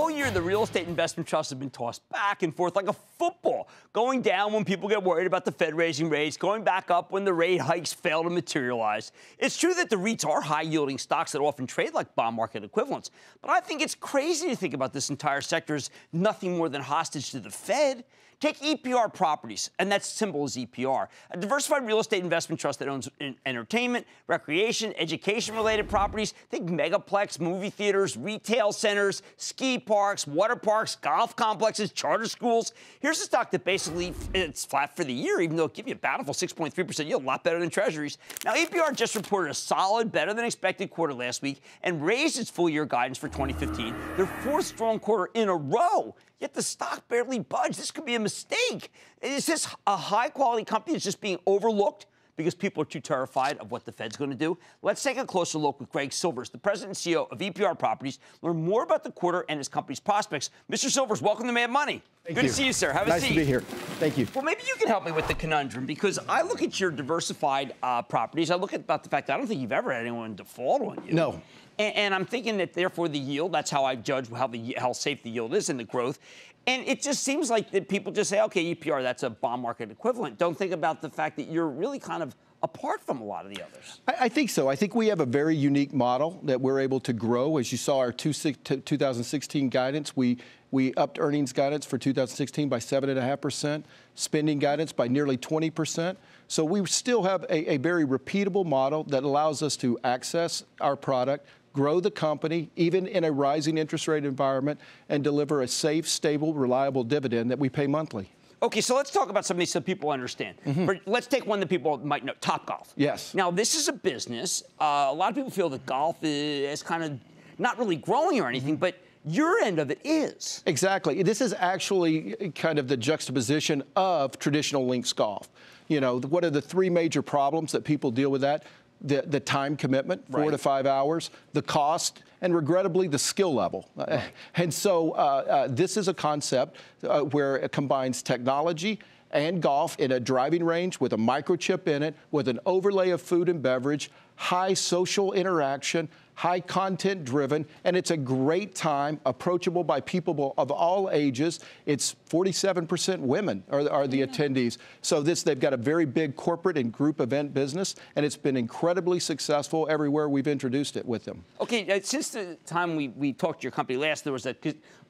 All year, the real estate investment trusts have been tossed back and forth like a football, going down when people get worried about the Fed raising rates, going back up when the rate hikes fail to materialize. It's true that the REITs are high yielding stocks that often trade like bond market equivalents, but I think it's crazy to think about this entire sector as nothing more than hostage to the Fed. Take EPR Properties, and that symbol is EPR, a diversified real estate investment trust that owns entertainment, recreation, education related properties. Think megaplex, movie theaters, retail centers, ski parks, water parks, golf complexes, charter schools. Here's a stock that basically it's flat for the year, even though it gives you a bountiful 6.3% yield, a lot better than treasuries. Now, EPR just reported a solid, better than expected quarter last week and raised its full year guidance for 2015, their fourth strong quarter in a row. Yet the stock barely budged. This could be a mistake. Is this a high quality company that's just being overlooked? Because people are too terrified of what the Fed's going to do. Let's take a closer look with Greg Silvers, the president and CEO of EPR Properties, learn more about the quarter and his company's prospects. Mr. Silvers, welcome to Mad Money. Thank Good you. to see you, sir. Have nice a seat. Nice to be here. Thank you. Well, maybe you can help me with the conundrum because I look at your diversified uh, properties. I look at about the fact that I don't think you've ever had anyone default on you. No. And, and I'm thinking that therefore the yield, that's how I judge how the how safe the yield is and the growth. And it just seems like that people just say, okay, EPR, that's a bond market equivalent. Don't think about the fact that you're really kind of apart from a lot of the others. I, I, think so. I think we have a very unique model that we're able to grow. As you saw our two, 2016 guidance, we, we upped earnings guidance for 2016 by 7.5%, spending guidance by nearly 20%. So we still have a, a very repeatable model that allows us to access our product, grow the company, even in a rising interest rate environment, and deliver a safe, stable, reliable dividend that we pay monthly. Okay, so let's talk about something so people understand. Mm-hmm. let's take one that people might know, Top Golf. Yes. Now, this is a business. Uh, a lot of people feel that golf is kind of not really growing or anything, mm-hmm. but your end of it is. Exactly. This is actually kind of the juxtaposition of traditional links golf. You know, what are the three major problems that people deal with that? The, the time commitment, four right. to five hours, the cost, and regrettably the skill level. Right. And so uh, uh, this is a concept uh, where it combines technology and golf in a driving range with a microchip in it, with an overlay of food and beverage, high social interaction, high content driven, and it's a great time, approachable by people of all ages. It's 47% women are, are the yeah. attendees. So this, they've got a very big corporate and group event business, and it's been incredibly successful everywhere we've introduced it with them. Okay, uh, since the time we, we talked to your company last, there was a,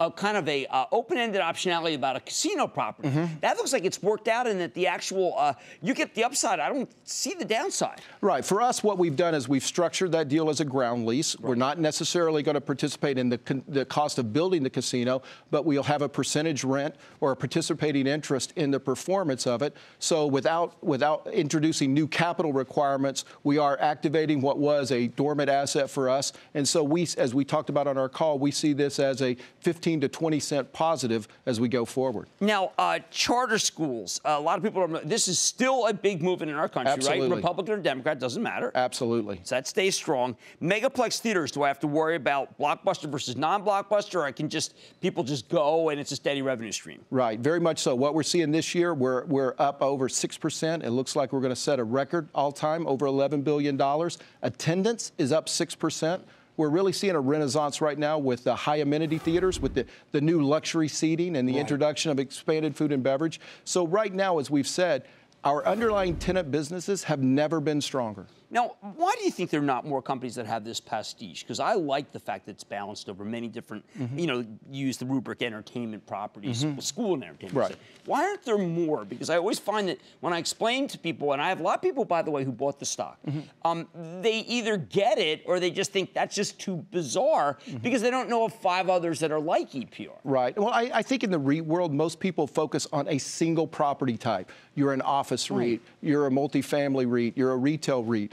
a kind of a uh, open-ended optionality about a casino property. Mm-hmm. That looks like it's worked out, and that the actual uh, you get the upside. I don't see the downside. Right. For us, what we've done is we've structured that deal as a ground lease. Right. We're not necessarily going to participate in the con- the cost of building the casino, but we'll have a percentage rent or a participating interest in the performance of it. So without without introducing new capital requirements, we are activating what was a dormant asset for us. And so we, as we talked about on our call, we see this as a 15 15 to 20 cent positive as we go forward. Now, uh, charter schools, a lot of people are, this is still a big movement in our country, Absolutely. right? Republican or Democrat, doesn't matter. Absolutely. So that stays strong. Megaplex theaters, do I have to worry about blockbuster versus non blockbuster, I can just, people just go and it's a steady revenue stream? Right, very much so. What we're seeing this year, we're, we're up over 6%. It looks like we're going to set a record all time, over $11 billion. Attendance is up 6%. We're really seeing a renaissance right now with the high amenity theaters, with the, the new luxury seating and the right. introduction of expanded food and beverage. So right now, as we've said, our underlying tenant businesses have never been stronger. Now, why do you think there are not more companies that have this pastiche? Because I like the fact that it's balanced over many different, mm-hmm. you know, use the rubric entertainment properties, mm-hmm. school and entertainment. Right. Why aren't there more? Because I always find that when I explain to people, and I have a lot of people, by the way, who bought the stock, mm-hmm. um, they either get it or they just think that's just too bizarre mm-hmm. because they don't know of five others that are like EPR. Right. Well, I, I think in the REIT world, most people focus on a single property type. You're an office right. REIT, you're a multifamily REIT, you're a retail REIT.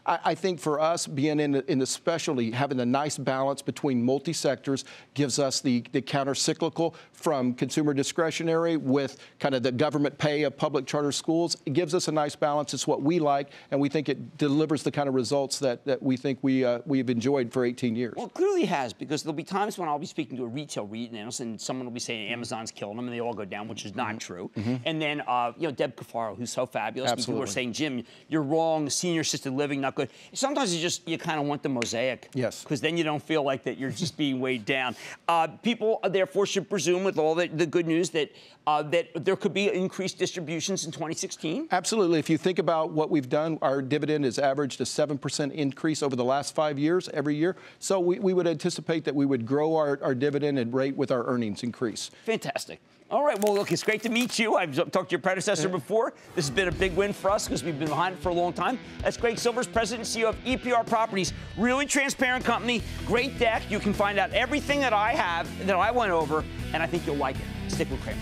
I, I think for us, being in the, in the specialty, having a nice balance between multi sectors gives us the, the counter cyclical from consumer discretionary with kind of the government pay of public charter schools. It gives us a nice balance. It's what we like, and we think it delivers the kind of results that, that we think we, uh, we've enjoyed for 18 years. Well, it clearly has, because there'll be times when I'll be speaking to a retail REIT analyst, and someone will be saying Amazon's killing them, and they all go down, which is not mm-hmm. true. Mm-hmm. And then, uh, you know, Deb Cafaro, who's so fabulous. Absolutely. People are saying, Jim, you're wrong. Senior assisted living, not good. Sometimes you just you kind of want the mosaic. Yes. Because then you don't feel like that you're just being weighed down. Uh, people therefore should presume, with all the, the good news, that uh, that there could be increased distributions in 2016. Absolutely. If you think about what we've done, our dividend has averaged a 7% increase over the last five years, every year. So we, we would anticipate that we would grow our, our dividend and rate with our earnings increase. Fantastic. All right, well, look, it's great to meet you. I've talked to your predecessor before. This has been a big win for us because we've been behind it for a long time. That's Greg Silvers, President and CEO of EPR Properties. Really transparent company, great deck. You can find out everything that I have, that I went over, and I think you'll like it. Stick with Cramer.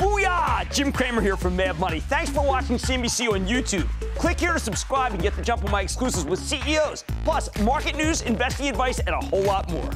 Booyah! Jim Cramer here from Mad Money. Thanks for watching CNBC on YouTube. Click here to subscribe and get the jump on my exclusives with CEOs, plus market news, investing advice, and a whole lot more.